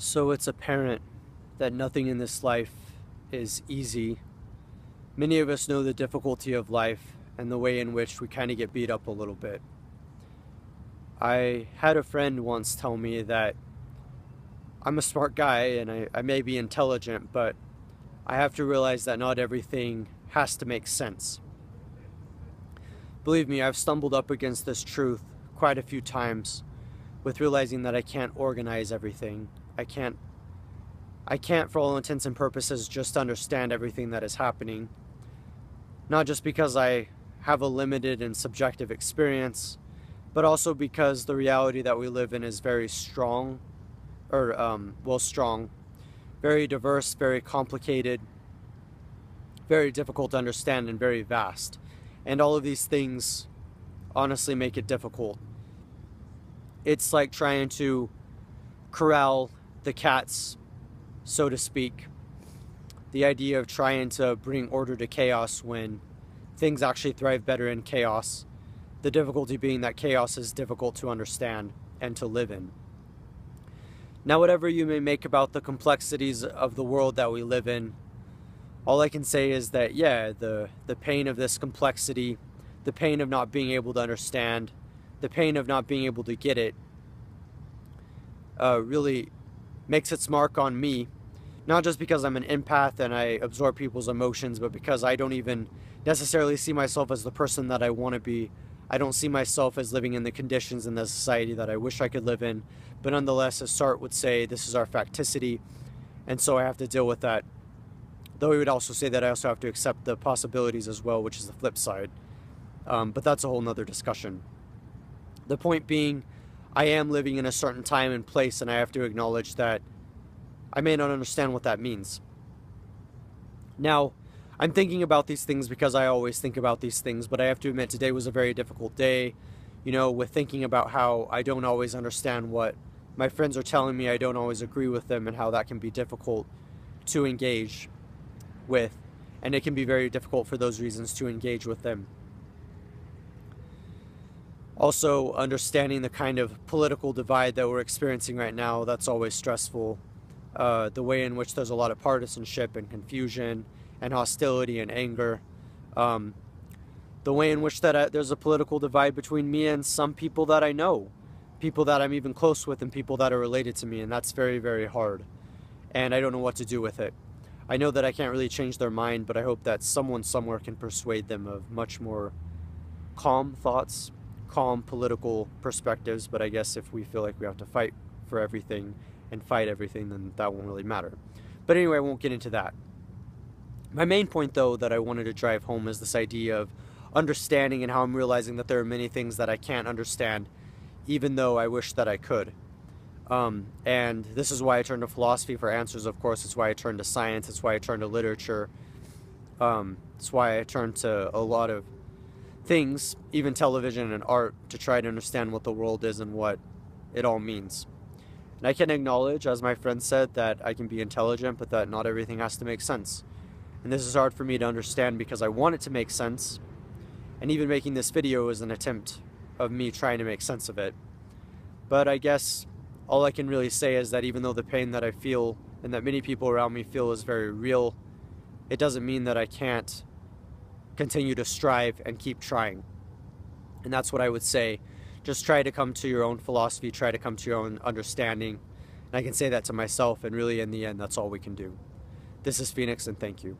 So it's apparent that nothing in this life is easy. Many of us know the difficulty of life and the way in which we kind of get beat up a little bit. I had a friend once tell me that I'm a smart guy and I, I may be intelligent, but I have to realize that not everything has to make sense. Believe me, I've stumbled up against this truth quite a few times with realizing that I can't organize everything. I can't I can't for all intents and purposes just understand everything that is happening. Not just because I have a limited and subjective experience, but also because the reality that we live in is very strong or um, well strong, very diverse, very complicated, very difficult to understand and very vast. And all of these things honestly make it difficult. It's like trying to corral the cats, so to speak. The idea of trying to bring order to chaos when things actually thrive better in chaos. The difficulty being that chaos is difficult to understand and to live in. Now, whatever you may make about the complexities of the world that we live in, all I can say is that, yeah, the, the pain of this complexity, the pain of not being able to understand, the pain of not being able to get it, uh, really makes its mark on me. Not just because I'm an empath and I absorb people's emotions, but because I don't even necessarily see myself as the person that I want to be. I don't see myself as living in the conditions in the society that I wish I could live in. But nonetheless, as Sartre would say, this is our facticity. And so I have to deal with that. Though he would also say that I also have to accept the possibilities as well, which is the flip side. Um, but that's a whole nother discussion. The point being, I am living in a certain time and place, and I have to acknowledge that I may not understand what that means. Now, I'm thinking about these things because I always think about these things, but I have to admit today was a very difficult day, you know, with thinking about how I don't always understand what my friends are telling me, I don't always agree with them, and how that can be difficult to engage with. And it can be very difficult for those reasons to engage with them. Also, understanding the kind of political divide that we're experiencing right now, that's always stressful. Uh, the way in which there's a lot of partisanship and confusion and hostility and anger. Um, the way in which that I, uh, there's a political divide between me and some people that I know, people that I'm even close with, and people that are related to me, and that's very, very hard. And I don't know what to do with it. I know that I can't really change their mind, but I hope that someone somewhere can persuade them of much more calm thoughts calm political perspectives, but I guess if we feel like we have to fight for everything and fight everything, then that won't really matter. But anyway, I won't get into that. My main point, though, that I wanted to drive home is this idea of understanding and how I'm realizing that there are many things that I can't understand, even though I wish that I could. Um, and this is why I turn to philosophy for answers, of course. It's why I turn to science. It's why I turn to literature. Um, it's why I turn to a lot of things, even television and art, to try to understand what the world is and what it all means. And I can acknowledge, as my friend said, that I can be intelligent, but that not everything has to make sense. And this is hard for me to understand because I want it to make sense. And even making this video is an attempt of me trying to make sense of it. But I guess all I can really say is that even though the pain that I feel and that many people around me feel is very real, it doesn't mean that I can't continue to strive and keep trying. And that's what I would say. Just try to come to your own philosophy, try to come to your own understanding. And I can say that to myself, and really, in the end, that's all we can do. This is Phoenix, and thank you.